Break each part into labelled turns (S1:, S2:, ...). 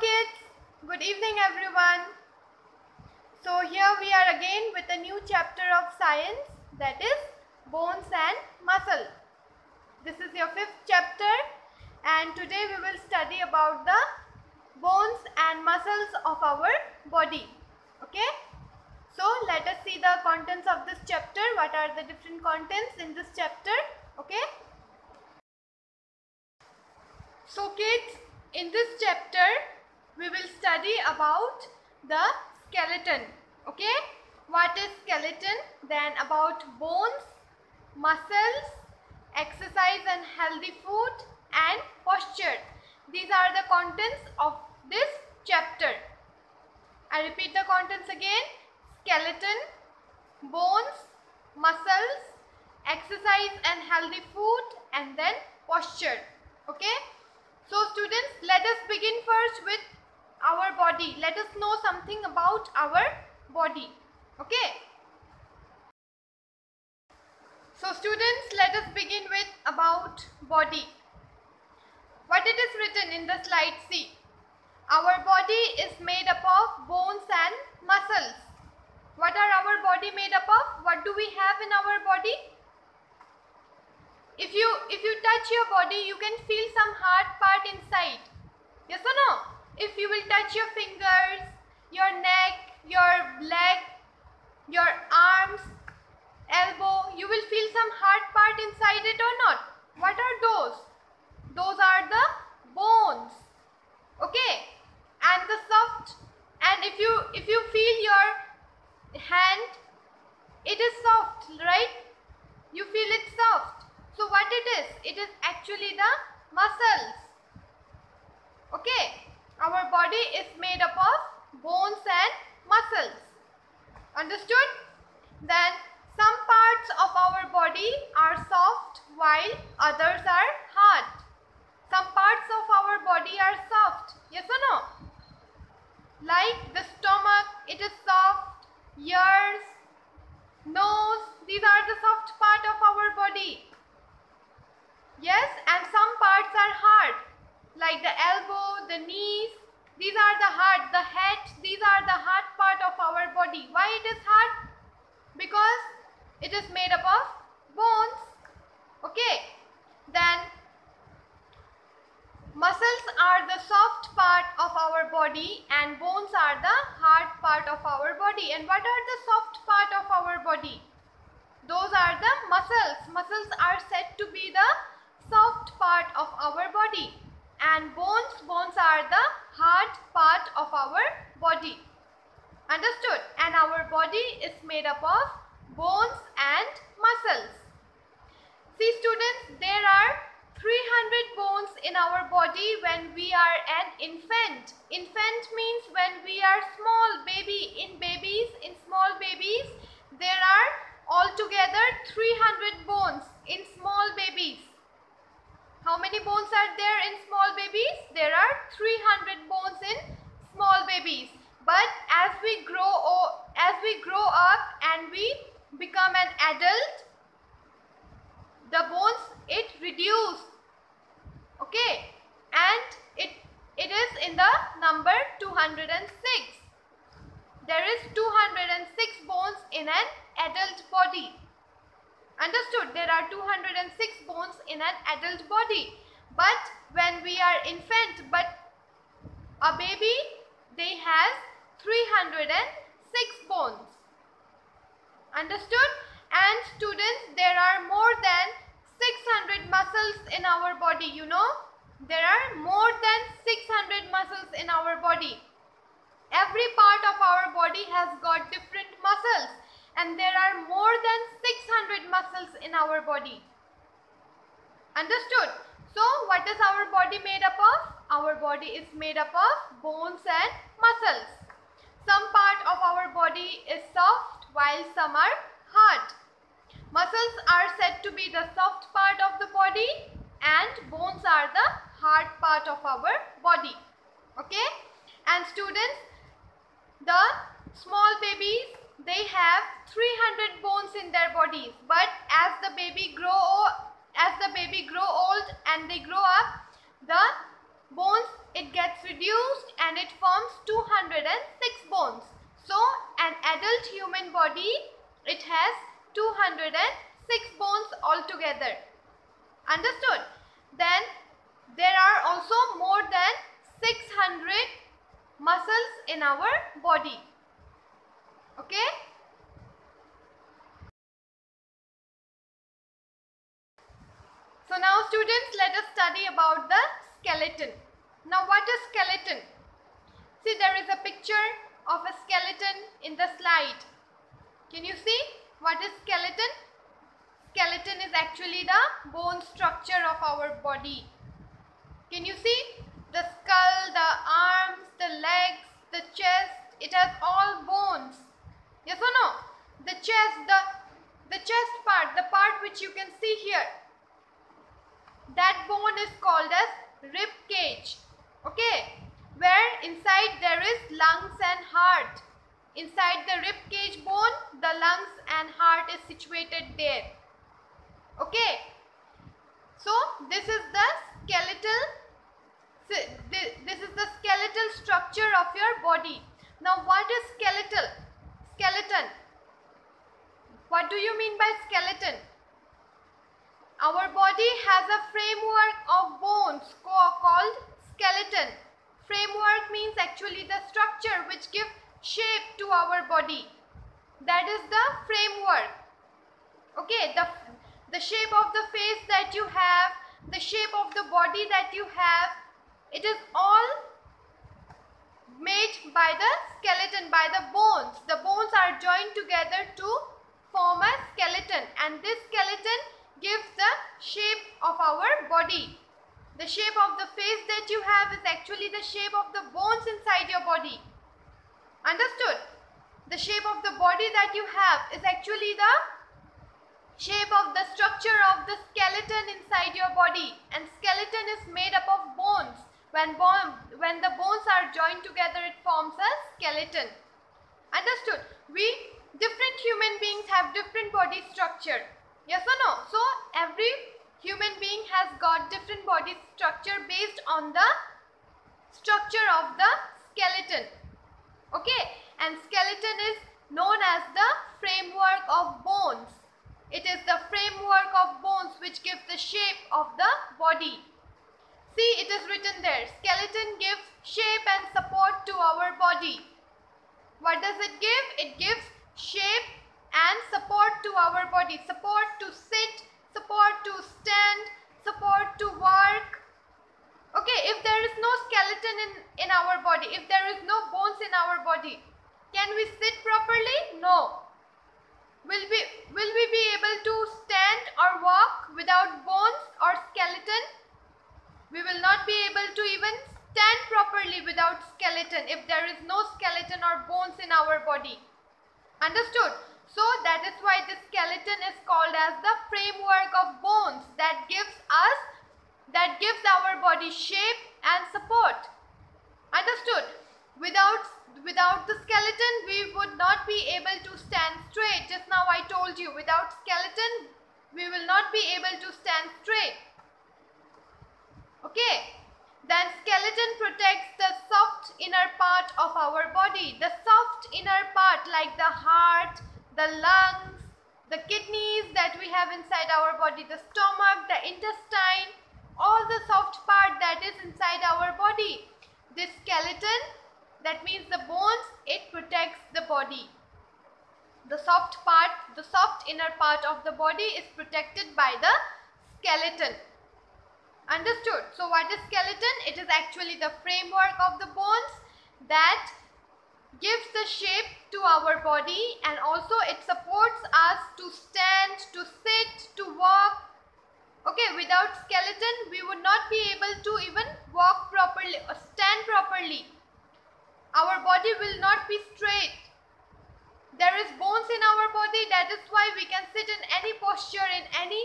S1: kids, good evening everyone. So here we are again with a new chapter of science that is bones and muscle. This is your fifth chapter and today we will study about the bones and muscles of our body. Okay. So let us see the contents of this chapter. What are the different contents in this chapter? Okay. So kids, in this chapter we will study about the skeleton. Okay. What is skeleton? Then about bones, muscles, exercise and healthy food and posture. These are the contents of this chapter. I repeat the contents again. Skeleton, bones, muscles, exercise and healthy food and then posture. Okay. So students, let us begin first with our body. Let us know something about our body. Okay. So students, let us begin with about body. What it is written in the slide C. Our body is made up of bones and muscles. What are our body made up of? What do we have in our body? If you if you touch your body, you can feel some hard part inside. Yes or no? If you will touch your fingers, your neck, your leg, your arms, elbow, you will feel some hard part inside it or not? What are those? Those are the bones. Okay? And the soft and if you if you feel your hand, it is soft, right? You feel it soft. So what it is? It is actually the muscles. Okay? Our body is made up of bones and muscles. Understood? Then some parts of our body are soft while others are hard. Some parts of our body are soft. Yes or no? Like the stomach, it is soft. Ears, nose, these are the soft part of our body. Yes, and some parts are hard, like the elbow, the knees. These are the hard, the head, these are the hard part of our body. Why it is hard? Because it is made up of bones. Okay. Then muscles are the soft part of our body and bones are the hard part of our body. And what are the soft part of our body? Those are the muscles. Muscles are said to be the soft part of our body and bones bones are the hard part of our body. Understood? And our body is made up of bones and muscles. See students there are 300 bones in our body when we are an infant. Infant means when we are small baby in babies in small babies there are altogether 300 bones in small babies how many bones are there in small babies? There are 300 bones in small babies. But as we grow as we grow up and we become an adult, the bones it reduce. Okay, and it it is in the number 206. There is 206 bones in an adult body. Understood? There are 206 bones in an adult body. But when we are infant, but a baby, they has 306 bones. Understood? And students, there are more than 600 muscles in our body. You know, there are more than 600 muscles in our body. Every part of our body has got different muscles and there are more than 600 muscles in our body. Understood? So, what is our body made up of? Our body is made up of bones and muscles. Some part of our body is soft while some are hard. Muscles are said to be the soft part of the body and bones are the hard part of our body. Okay? And students, the small babies they have 300 bones in their bodies but as the baby grow as the baby grow old and they grow up the bones it gets reduced and it forms 206 bones. So an adult human body, it has 206 bones altogether. Understood? Then there are also more than 600 muscles in our body. Okay? So now students let us study about the skeleton. Now what is skeleton? See there is a picture of a skeleton in the slide. Can you see what is skeleton? Skeleton is actually the bone structure of our body. Can you see? The skull, the arms, the legs, the chest, it has all bones. Yes or no? The chest, the, the chest part, the part which you can see here, that bone is called as rib cage. Okay? Where inside there is lungs and heart. Inside the rib cage bone the lungs and heart is situated there. Okay? So this is the skeletal this is the skeletal structure of your body. Now what is skeletal skeleton what do you mean by skeleton our body has a framework of bones called skeleton. Framework means actually the structure which gives shape to our body. That is the framework. Okay, the, the shape of the face that you have, the shape of the body that you have, it is all made by the skeleton, by the bones. The bones are joined together to form a skeleton and this skeleton gives the shape of our body. The shape of the face that you have is actually the shape of the bones inside your body. Understood? The shape of the body that you have is actually the shape of the structure of the skeleton inside your body and skeleton is made up of bones. When, bone, when the bones are joined together it forms a skeleton. Understood? We different human beings have different body structure. Yes or no? So every human being has got different body structure based on the structure of the skeleton. Okay. And skeleton is known as the framework of bones. It is the framework of bones which gives the shape of the body. See it is written there. Skeleton gives shape and support to our body. What does it give? It gives shape and support to our body. Support to sit, support to stand, support to work. Okay, if there is no skeleton in, in our body, if there is no bones in our body, can we sit properly? No. Will we, will we be able to stand or walk without bones or skeleton? We will not be able to even stand properly without skeleton if there is no skeleton or bones in our body. Understood? So that is why the skeleton is called as the framework of bones that gives us, that gives our body shape and support. Understood? Without, without the skeleton, we would not be able to stand straight. Just now I told you, without skeleton, we will not be able to stand straight. Okay. Then skeleton protects the soft inner part of our body. The soft inner part like the heart, the lungs, the kidneys that we have inside our body, the stomach, the intestine, all the soft part that is inside our body. This skeleton, that means the bones, it protects the body. The soft part, the soft inner part of the body is protected by the skeleton. Understood? So what is skeleton? It is actually the framework of the bones that gives the shape to our body and also it supports us to stand, to sit, to walk. Okay, without skeleton we would not be able to even walk properly or stand properly. Our body will not be straight. There is bones in our body that is why we can sit in any posture in any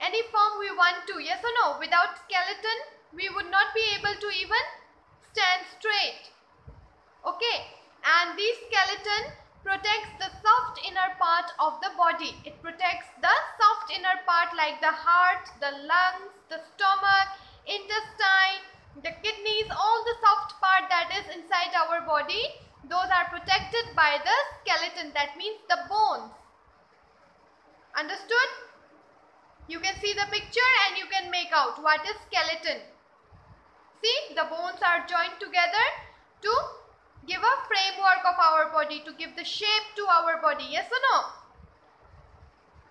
S1: any form we want to. Yes or no? Without skeleton we would not be able to even stand straight. Okay and this skeleton protects the soft inner part of the body. It protects the soft inner part like the heart, the lungs, the stomach, intestine, the kidneys, all the soft part that is inside our body, those are protected by the skeleton. That means the bones. Understood? You can see the picture and you can make out what is skeleton. See, the bones are joined together to give a framework of our body, to give the shape to our body. Yes or no?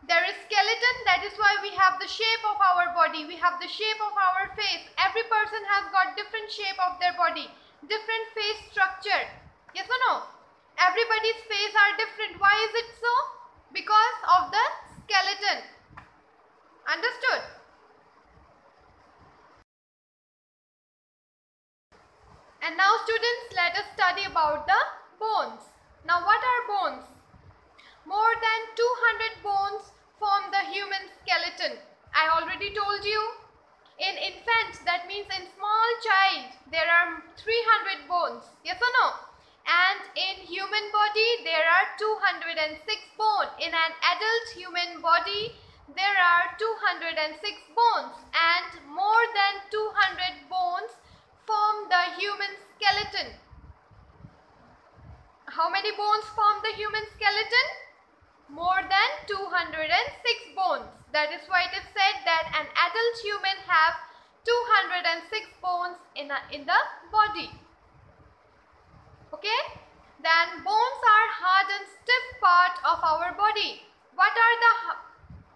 S1: There is skeleton, that is why we have the shape of our body. We have the shape of our face. Every person has got different shape of their body, different face structure. Yes or no? Everybody's face are different. Why is it so? Because of the skeleton. Understood? And now students, let us study about the bones. Now what are bones? More than 200 bones form the human skeleton. I already told you. In infant, that means in small child, there are 300 bones. Yes or no? And in human body, there are 206 bones. In an adult human body, there are 206 bones. And more than 200 bones form the human skeleton. How many bones form the human skeleton? More than 206 bones. That is why it is said that an adult human have 206 bones in, a, in the body. Okay? Then bones are hard and stiff part of our body. What are the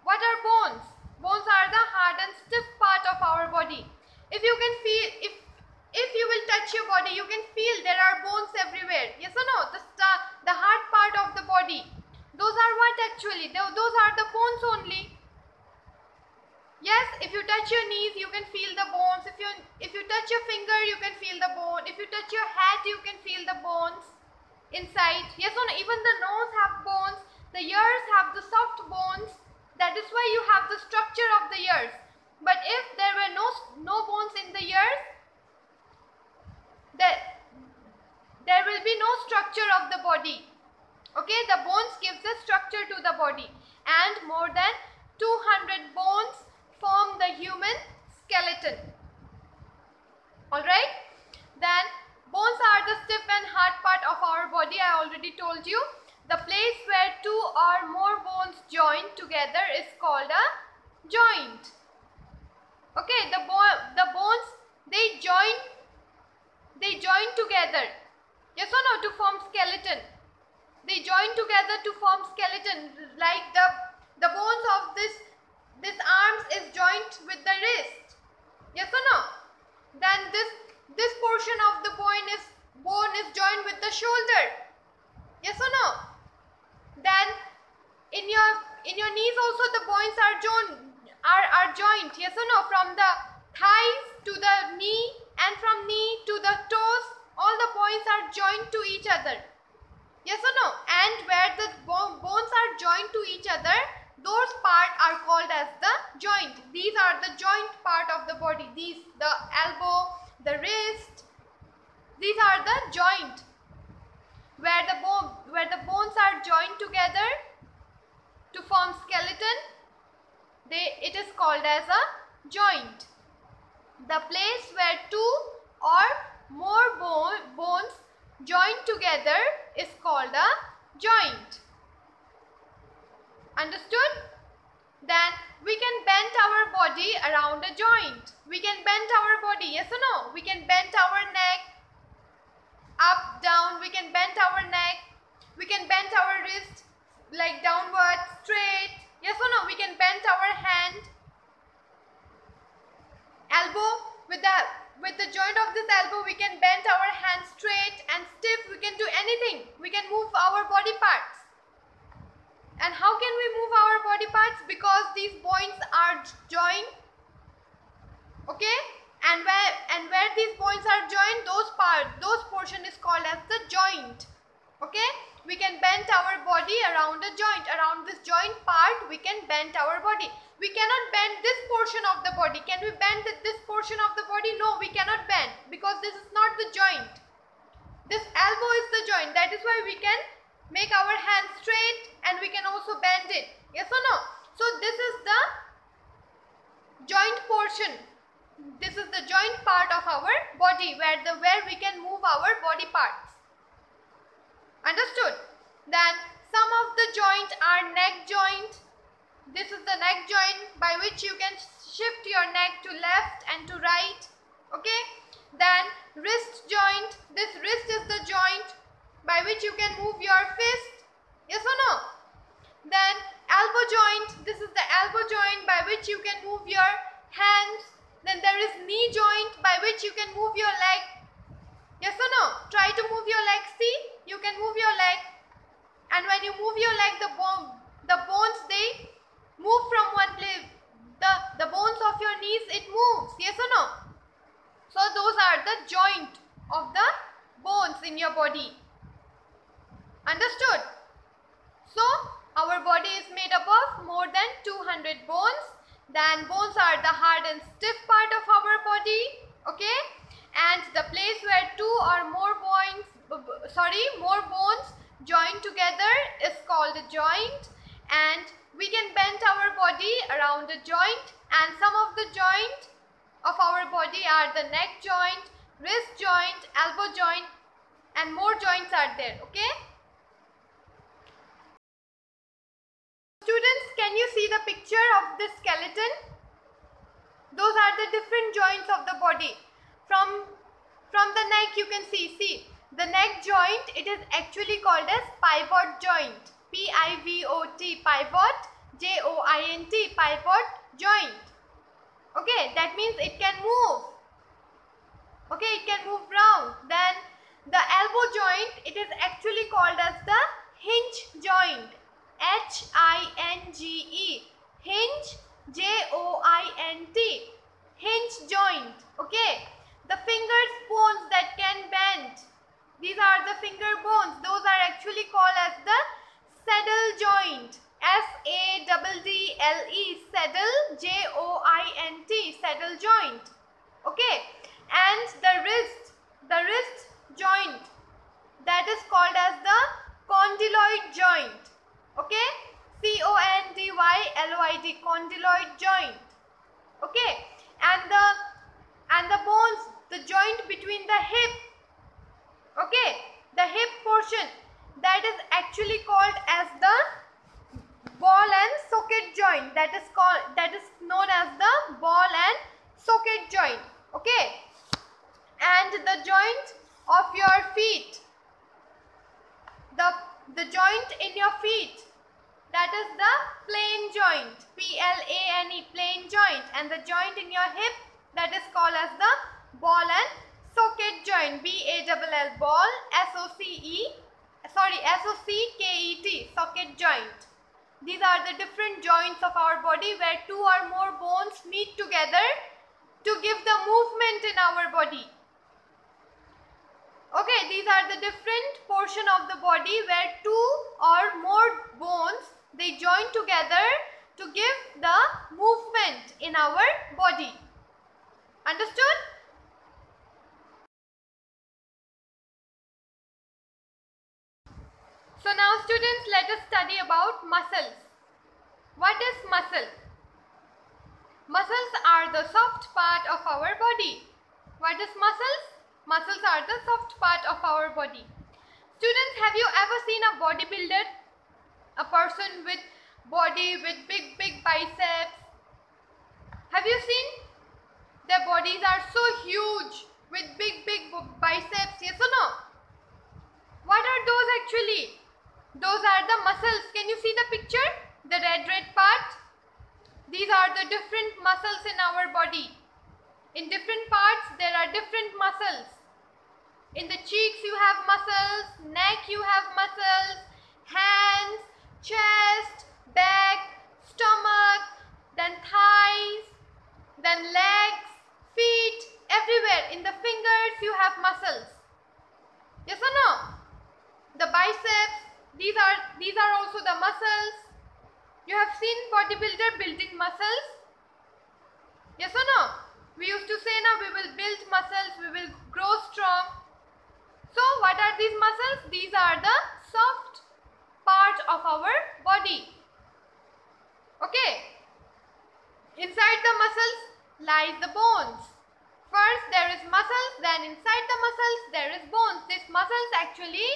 S1: what are bones? Bones are the hard and stiff part of our body. If you can feel if if you will touch your body, you can feel there are bones everywhere. Yes or no? The, the hard part of the body. Those are what actually? Those are the bones only. Yes, if you touch your knees, you can feel the bones. If you if you touch your finger, you can feel the bone. If you touch your head, you can feel the bones inside. Yes or no? Even the nose have bones. The ears have the soft bones. That is why you have the structure of the ears. But if there were no no bones in the ears, there, there will be no structure of the body. Okay, the bones gives the structure to the body and more than 200 bones form the human skeleton. Alright, then bones are the stiff and hard part of our body. I already told you. The place where two or more bones join together is called a joint. Okay, the, bo the bones, they join they join together. Yes or no to form skeleton. They join together to form skeleton like the, the bones of this, this arms is joined with the wrist. Yes or no? Then this, this portion of the bone is, bone is joined with the shoulder. Yes or no? Then in your, in your knees also the bones are joined, are, are joined. Yes or no? From the thighs to the knee and from knee to the toes all the points are joined to each other. Yes or no? And where the bones are joined to each other those parts are called as the joint. These are the joint part of the body. These the elbow the wrist these are the joint. Where the bone where the bones are joined together to form skeleton they it is called as a joint the place where two or more bone, bones join together is called a joint. Understood? Then we can bend our body around a joint. We can bend our body, yes or no? We can bend our neck up, down. We can bend our neck. We can bend our wrist like downward, straight. Yes or no? We can bend our hand elbow. With the with the joint of this elbow we can bend our hand straight and stiff. We can do anything. We can move our body parts. And how can we move our body parts? Because these points are joined. Okay? And where and where these points are joined those part those portion is called as the joint. Okay? We can bend our body around a joint. Around this joint part we can bend our body we cannot bend this portion of the body. Can we bend this portion of the body? No, we cannot bend because this is not the joint. This elbow is the joint. That is why we can make our hand straight and we can also bend it. Yes or no? So this is the joint portion. This is the joint part of our body where the where we can move our body parts. Understood? Then some of the joint are neck joint. This is the neck joint by which you can shift your neck to left and to right. Okay? Then wrist joint. This wrist is the joint by which you can move your fist. Yes or no? Then elbow joint. This is the elbow joint by which you can move your hands. Then there is knee joint by which you can move your leg. Yes or no? Try to move your leg. See? You can move your leg. And when you move your leg, the, bone, the bones, they move from one place. The, the bones of your knees, it moves. Yes or no? So those are the joint of the bones in your body. Understood? So our body is made up of more than 200 bones. Then bones are the hard and stiff part of our body. Okay? And the place where two or more bones, sorry, more bones join together is called a joint. And we can bend our body around a joint. And some of the joint of our body are the neck joint, wrist joint, elbow joint and more joints are there. Okay? Students, can you see the picture of the skeleton? Those are the different joints of the body. From, from the neck you can see, see, the neck joint, it is actually called as pivot joint. P-I-V-O-T, pivot, J-O-I-N-T, pivot joint. Okay, that means it can move. Okay, it can move round. Then the elbow joint, it is actually called as the hinge joint. H-I-N-G-E. Hinge, J-O-I-N-T. Hinge joint. Okay. The fingers bones that can bend. These are the finger bones. Those are actually called as the saddle joint. S-A-D-D-L-E. Saddle, J-O-I-N-T. Saddle joint. Okay. And the wrist. The wrist joint. That is called as the condyloid joint okay c-o-n-d-y-l-o-i-d condyloid joint okay and the and the bones the joint between the hip okay the hip portion that is actually called as the ball and socket joint. That is called that is known as the ball and socket joint. Okay? And the joint of your feet. The the joint in your feet. That is the plane joint. P-L-A-N-E plane joint. And the joint in your hip. That is called as the ball and socket joint. B-A-L-L. Ball S-O-C-E sorry S-O-C-K-E-T socket joint these are the different joints of our body where two or more bones meet together to give the movement in our body Okay, these are the different portion of the body where two or more bones they join together to give the movement in our body. Understood? So now students let us study about muscles. What is muscle? Muscles are the soft part of our body. What is muscles? Muscles are the soft part of our body. Students, have you ever seen a bodybuilder? A person with body with big, big biceps. Have you seen? Their bodies are so huge with big, big biceps. Yes or no? What are those actually? Those are the muscles. Can you see the picture? The red, red part? These are the different muscles in our body. In different parts, there are different muscles. In the cheeks, you have muscles, neck, you have muscles, hands, chest, back, stomach, then thighs, then legs, feet, everywhere. In the fingers, you have muscles. Yes or no? The biceps, these are, these are also the muscles. You have seen bodybuilder building muscles? Yes or no? We used to say now we will build muscles, we will grow strong. So what are these muscles? These are the soft part of our body. Okay. Inside the muscles lies the bones. First there is muscles, then inside the muscles there is bones. These muscles actually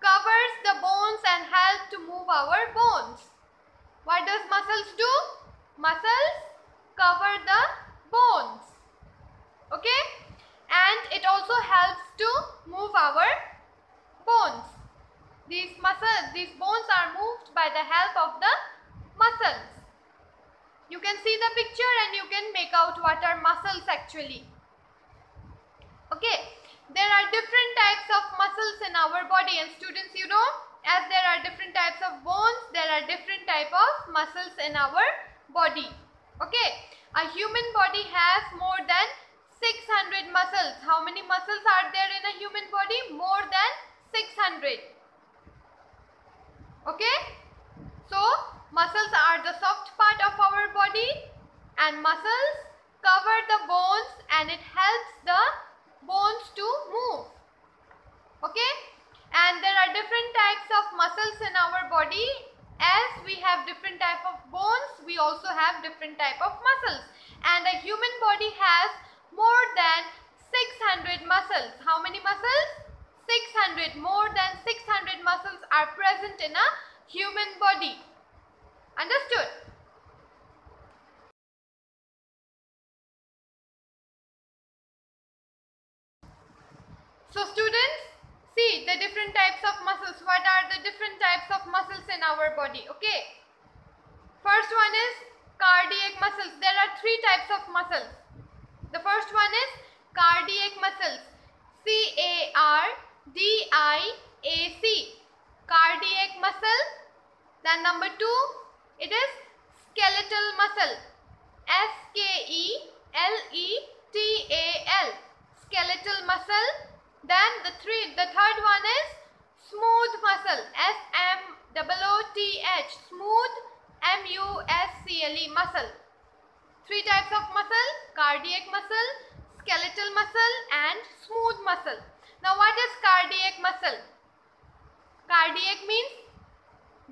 S1: covers the bones and help to move our bones. What does muscles do? Muscles cover the bones. Okay? And it also helps to move our bones. These muscles, these bones are moved by the help of the muscles. You can see the picture and you can make out what are muscles actually. Okay, there are different types of muscles in our body and students you know as there are different types of bones there are different type of muscles in our body. Okay, a human body has more than 600 muscles. How many muscles are there in a human body? More than 600. Okay, so muscles are the soft part of our body and muscles cover the bones and it helps the bones to move. Okay? And there are different types of muscles in our body. As we have different type of bones, we also have different type of muscles. And a human body has more than 600 muscles. How many muscles? 600. More than 600 muscles are present in a human body. Understood? So students, different types of muscles. What are the different types of muscles in our body? Okay. First one is cardiac muscles. There are three types of muscles. The first one is cardiac muscles. C-A-R-D-I-A-C. Cardiac muscle. Then number two, it is skeletal muscle. S-K-E-L-E-T-A-L. Skeletal muscle. Then the three, the third one is smooth muscle. S M O O T H. Smooth M U S C L E muscle. Three types of muscle: cardiac muscle, skeletal muscle, and smooth muscle. Now, what is cardiac muscle? Cardiac means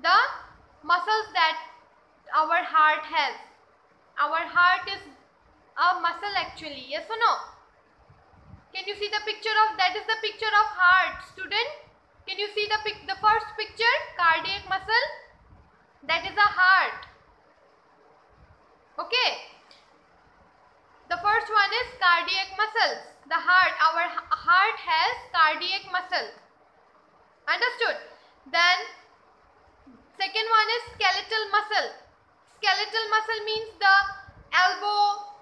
S1: the muscles that our heart has. Our heart is a muscle actually. Yes or no? Can you see the picture of that is the picture of heart student? Can you see the pic, the first picture cardiac muscle? That is a heart. Okay. The first one is cardiac muscles. The heart, our heart has cardiac muscle. Understood? Then second one is skeletal muscle. Skeletal muscle means the elbow,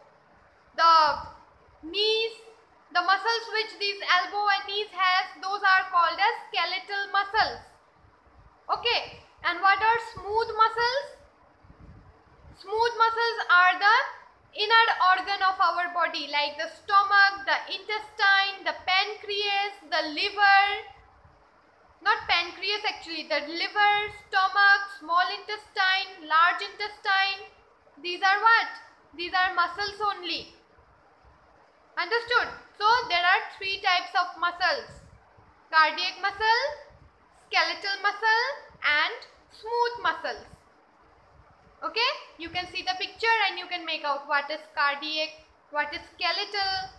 S1: the knees, the muscles which these elbow and knees has, those are called as skeletal muscles. Okay. And what are smooth muscles? Smooth muscles are the inner organ of our body like the stomach, the intestine, the pancreas, the liver. Not pancreas actually, the liver, stomach, small intestine, large intestine. These are what? These are muscles only. Understood? So there are three types of muscles. Cardiac muscle, skeletal muscle and smooth muscles. Okay, you can see the picture and you can make out what is cardiac, what is skeletal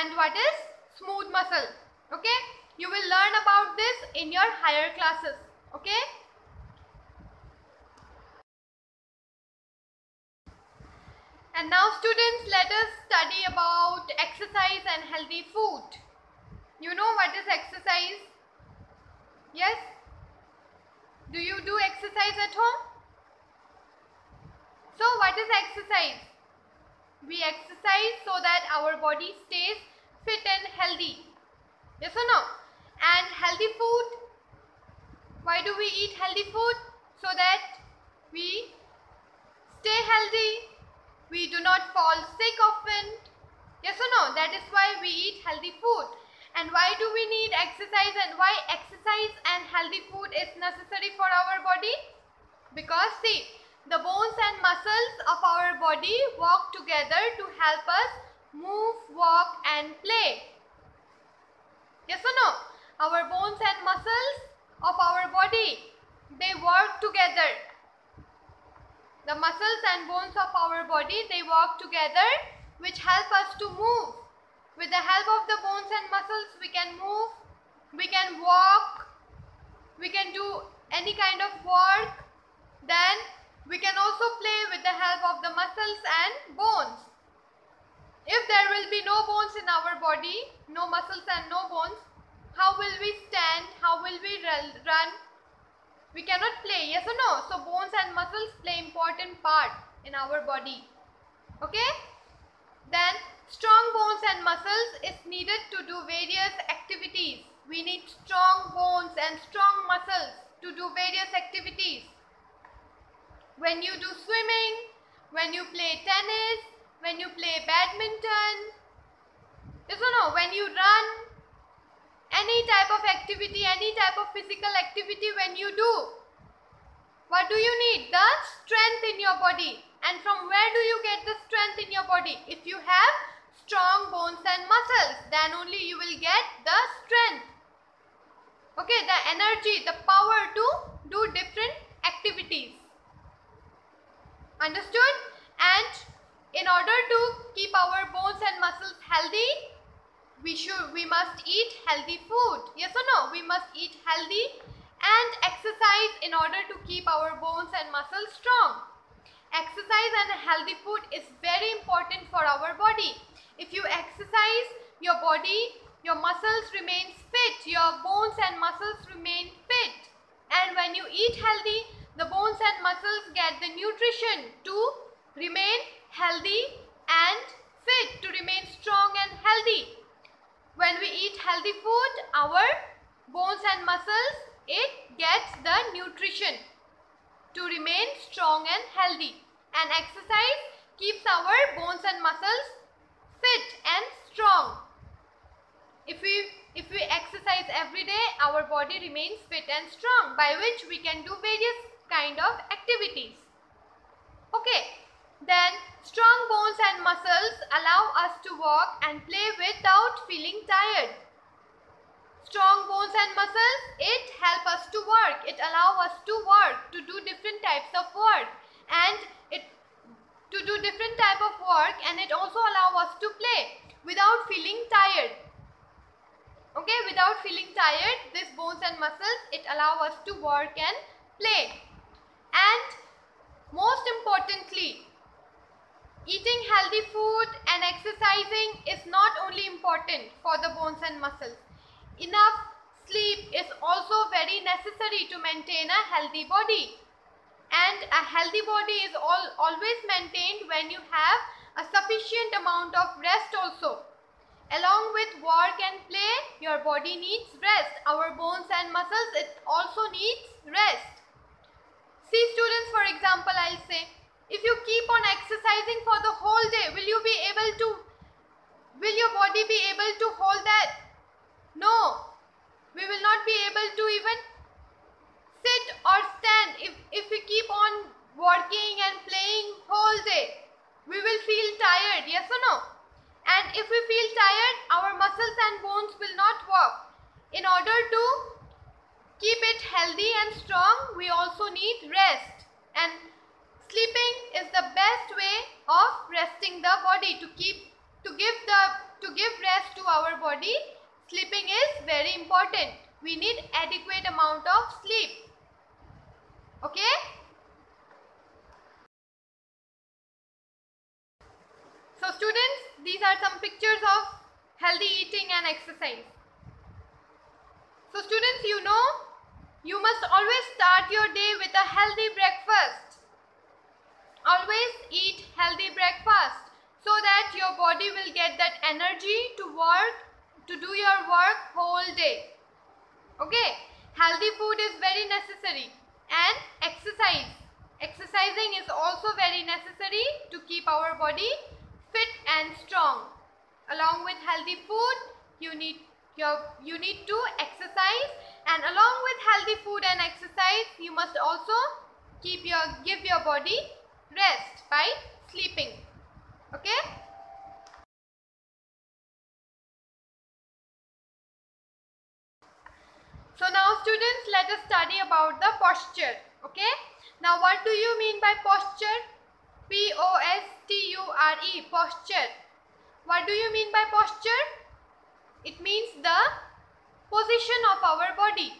S1: and what is smooth muscle. Okay, you will learn about this in your higher classes. Okay. And now students let us study about exercise and healthy food. You know what is exercise? Yes? Do you do exercise at home? So what is exercise? We exercise so that our body stays fit and healthy. Yes or no? And healthy food. Why do we eat healthy food? So that we stay healthy, we do not fall sick often. Yes or no? That is why we eat healthy food. And why do we need exercise and why exercise and healthy food is necessary for our body? Because see, the bones and muscles of our body work together to help us move, walk and play. Yes or no? Our bones and muscles of our body, they work together the muscles and bones of our body, they work together which help us to move. With the help of the bones and muscles, we can move, we can walk, we can do any kind of work. Then we can also play with the help of the muscles and bones. If there will be no bones in our body, no muscles and no bones, how will we stand? How will we run? We cannot play, yes or no? So bones and muscles play important part in our body. Okay? Then strong bones and muscles is needed to do various activities. We need strong bones and strong muscles to do various activities. When you do swimming, when you play tennis, when you play badminton, yes or no? When you run, any type of activity, any type of physical activity when you do, what do you need? The strength in your body. And from where do you get the strength in your body? If you have strong bones and muscles, then only you will get the strength. Okay, the energy, the power to do different activities. Understood? And in order to keep our bones and muscles healthy, we should we must eat healthy food. Yes or no? We must eat healthy and exercise in order to keep our bones and muscles strong. Exercise and healthy food is very important for our body. If you exercise, your body, your muscles remain fit, your bones and muscles remain fit. And when you eat healthy, the bones and muscles get the nutrition to remain healthy and fit, to remain strong and healthy. When we eat healthy food, our bones and muscles, it gets the nutrition to remain strong and healthy. And exercise keeps our bones and muscles fit and strong. If we, if we exercise every day, our body remains fit and strong by which we can do various kind of activities. Okay, then strong bones and muscles allow us to walk and play without feeling tired. Strong bones and muscles, it help us to work. It allow us to work, to do different types of work. And it to do different type of work and it also allow us to play without feeling tired. Okay, without feeling tired, this bones and muscles, it allow us to work and play. And most importantly, eating healthy food and exercising is not only important for the bones and muscles. Enough sleep is also very necessary to maintain a healthy body. And a healthy body is all, always maintained when you have a sufficient amount of rest also. Along with work and play, your body needs rest. Our bones and muscles, it also needs rest. See students, for example, I'll say, if you keep on exercising for the whole day, will you be able to, will your body be able to hold that? No, we will not be able to even sit or stand if, if we keep on working and playing whole day. We will feel tired, yes or no? And if we feel tired, our muscles and bones will not work. In order to keep it healthy and strong, we also need rest. And sleeping is the best way of resting the body to keep to give the to give rest to our body Sleeping is very important. We need adequate amount of sleep. Okay? So students, these are some pictures of healthy eating and exercise. So students, you know, you must always start your day with a healthy breakfast. Always eat healthy breakfast so that your body will get that energy to work to do your work whole day. Okay, healthy food is very necessary and exercise. Exercising is also very necessary to keep our body fit and strong. Along with healthy food, you need your you need to exercise and along with healthy food and exercise, you must also keep your give your body rest by sleeping. Okay? So now students let us study about the posture. Okay. Now what do you mean by posture? P-O-S-T-U-R-E posture. What do you mean by posture? It means the position of our body.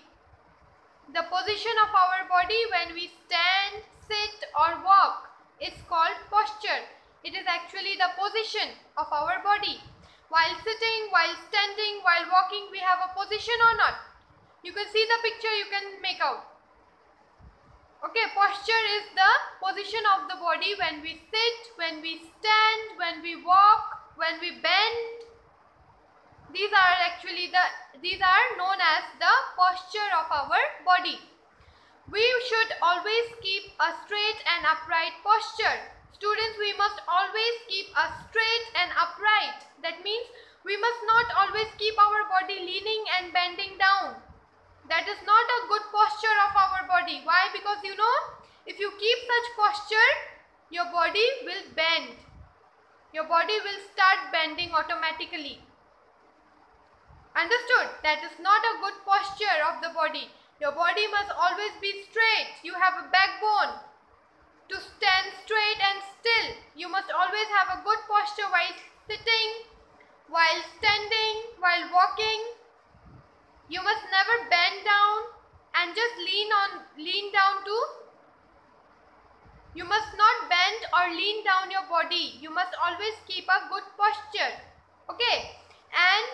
S1: the position of our body when we stand, sit or walk is called posture. It is actually the position of our body. While sitting, while standing, while walking, we have a position or not? You can see the picture, you can make out. Okay, posture is the position of the body when we sit, when we stand, when we walk, when we bend. These are actually the, these are known as the posture of our body. We should always keep a straight and upright posture. Students, we must always keep a straight and upright. That means we must not always keep our body leaning and bending down. That is not a good posture of our body. Why? Because you know, if you keep such posture, your body will bend. Your body will start bending automatically. Understood? That is not a good posture of the body. Your body must always be straight. You have a backbone to stand straight and still. You must always have a good posture while sitting, while standing, while walking. You must never bend down and just lean on lean down to you must not bend or lean down your body. You must always keep a good posture. Okay? And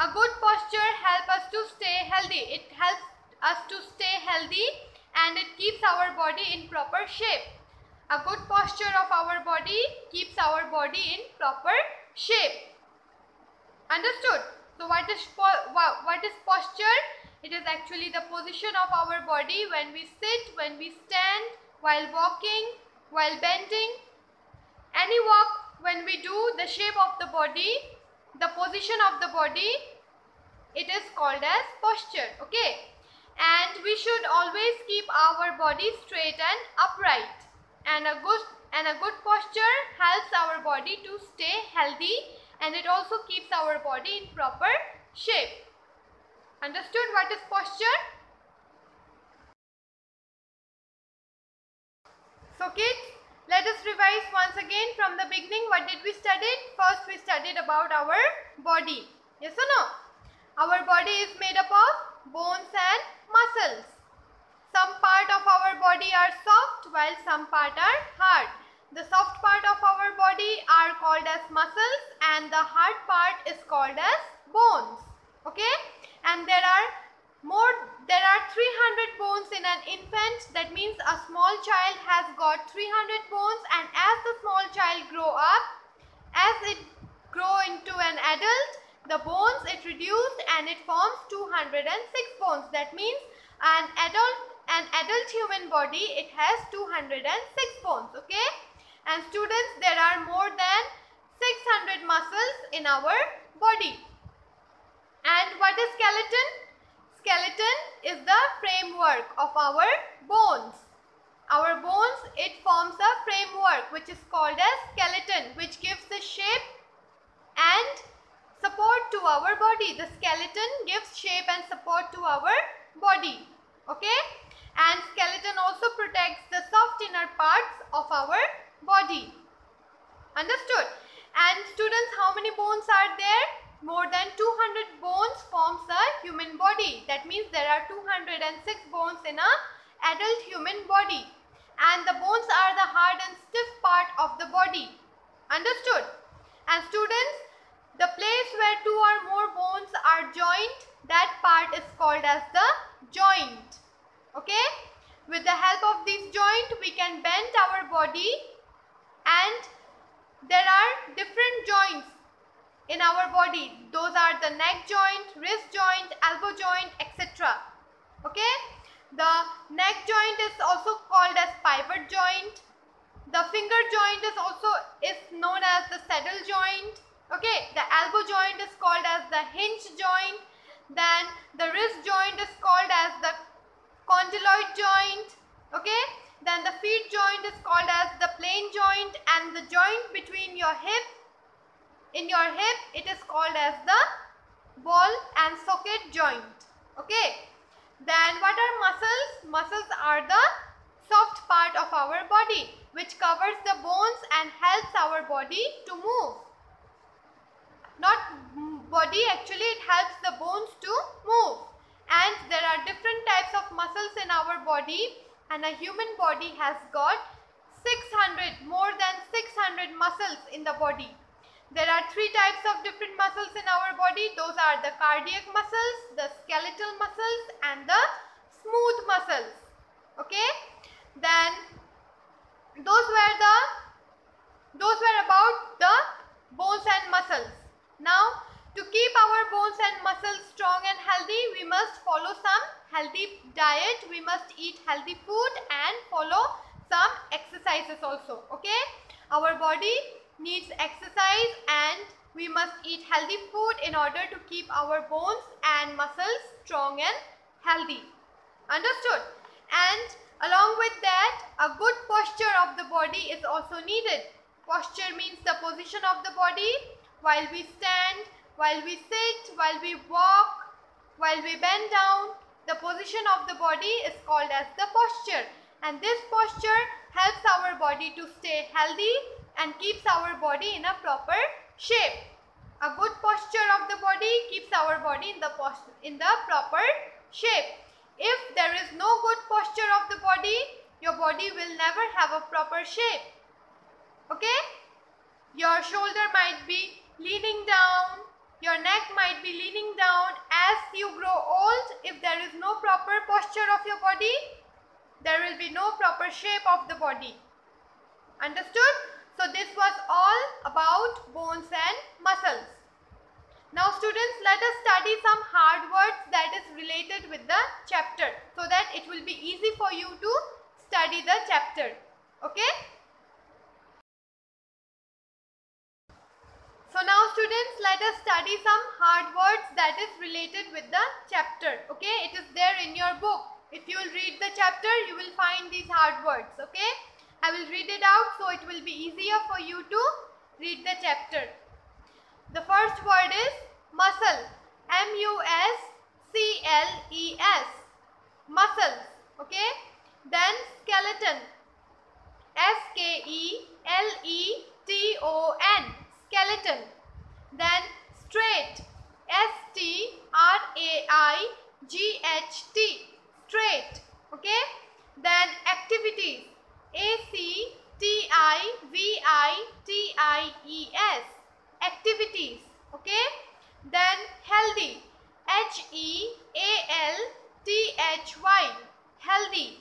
S1: a good posture helps us to stay healthy. It helps us to stay healthy and it keeps our body in proper shape. A good posture of our body keeps our body in proper shape. Understood? So what is, what is posture? It is actually the position of our body when we sit, when we stand, while walking, while bending. Any walk when we do the shape of the body, the position of the body, it is called as posture. Okay. And we should always keep our body straight and upright and a good and a good posture helps our body to stay healthy and it also keeps our body in proper shape. Understood what is posture? So kids, let us revise once again from the beginning. What did we study? First we studied about our body. Yes or no? Our body is made up of bones and muscles. Some part of our body are soft while some part are hard. The soft part of our body are called as muscles and the hard part is called as bones. Okay? And there are more, there are 300 bones in an infant. That means a small child has got 300 bones and as the small child grow up, as it grow into an adult, the bones it reduced and it forms 206 bones. That means an adult an adult human body it has 206 bones okay? And students there are more than 600 muscles in our body. And what is skeleton? Skeleton is the framework of our bones. Our bones it forms a framework which is called as skeleton which gives the shape and support to our body the skeleton gives shape and support to our body okay and skeleton also protects the soft inner parts of our body. Understood? And students, how many bones are there? More than 200 bones forms a human body. That means there are 206 bones in a adult human body. And the bones are the hard and stiff part of the body. Understood? And students, the place where two or more bones are joined, that part is called as the joint. Okay? With the help of this joint we can bend our body and there are different joints in our body. Those are the neck joint wrist joint elbow joint etc okay? The neck joint is also called as pivot joint. The finger joint is also is known as the saddle joint okay the elbow joint is called as the hinge joint. Then the wrist joint is called as the condyloid joint. Okay then the feet joint is called as the plane joint. And the joint between your hip in your hip it is called as the ball and socket joint. Okay then what are muscles? Muscles are the soft part of our body which covers the bones and helps our body to move not body actually it helps the bones to move and there are different types of muscles in our body and a human body has got 600 more than 600 muscles in the body. There are three types of different muscles in our body. Those are the cardiac muscles, the skeletal muscles and the smooth muscles. Okay. Then those were the those were about the bones and muscles. Now to keep our bones and muscles strong and healthy, we must follow some healthy diet. We must eat healthy food and follow some exercises also. Okay. Our body needs exercise and we must eat healthy food in order to keep our bones and muscles strong and healthy. Understood? And along with that, a good posture of the body is also needed. Posture means the position of the body while we stand, while we sit, while we walk, while we bend down. The position of the body is called as the posture. And this posture helps our body to stay healthy and keeps our body in a proper shape. A good posture of the body keeps our body in the, in the proper shape. If there is no good posture of the body, your body will never have a proper shape. Okay? Your shoulder might be leaning down, your neck might be leaning down. As you grow old, if there is no proper posture of your body, there will be no proper shape of the body. Understood? So this was all about bones and muscles. Now students let us study some hard words that is related with the chapter so that it will be easy for you to study the chapter. Okay? So now students let us study some hard words that is related with the chapter. Okay? It is there in your book. If you will read the chapter you will find these hard words. Okay? I will read it out so it will be easier for you to read the chapter. The first word is muscle. M-U-S-C-L-E-S. Muscles. Okay. Then skeleton. S-K-E-L-E-T-O-N. Skeleton. Then straight. S-T-R-A-I-G-H-T. Straight. Okay. Then activities. a-C-T-I-V-I-T-I-E-S. Activities. Okay. Then healthy. H-E-A-L-T-H-Y. Healthy.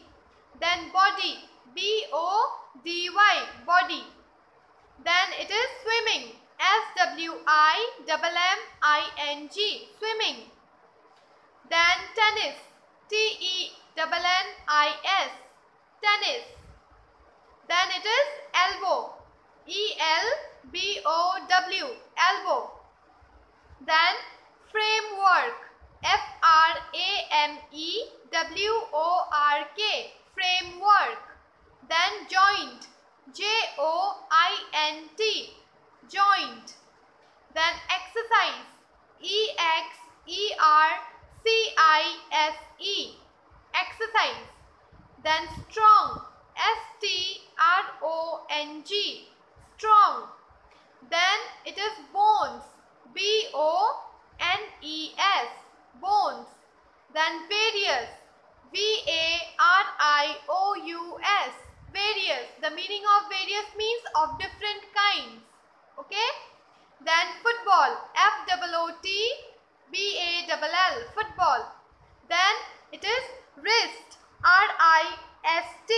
S1: Then body. B-O-D-Y. Body. Then it is swimming. S-W-I-M-M-I-N-G. Swimming. Then tennis. T-E-N-N-I-S. Tennis. Then it is elbow. E-L-B-O-W. Elbow. Then framework. F-R-A-M-E-W-O-R-K. Framework. Then joint. J-O-I-N-T. Joint. Then exercise. E-X-E-R-C-I-S-E. Exercise. Then strong. S-T-R-O-N-G. Strong. Then it is bones. B-O-N-E-S. Bones. Then various. V-A-R-I-O-U-S. Various. The meaning of various means of different kinds. Okay. Then football. F-O-O-T-B-A-L-L. Football. Then it is wrist. R-I-S-T.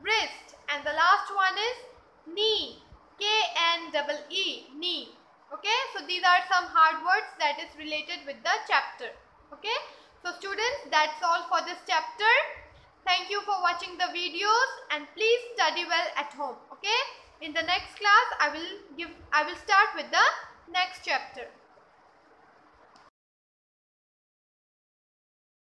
S1: Wrist. And the last one is knee. K-N-E-E. Knee. Okay. So these are some hard words that is related with the chapter. Okay. So students that's all for this chapter. Thank you for watching the videos and please study well at home. Okay. In the next class I will give I will start with the next chapter.